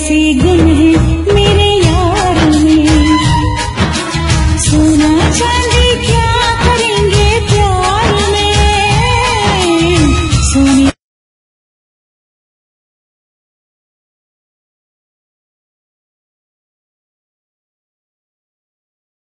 कैसे गुण है मेरे यार में। सोना चांदी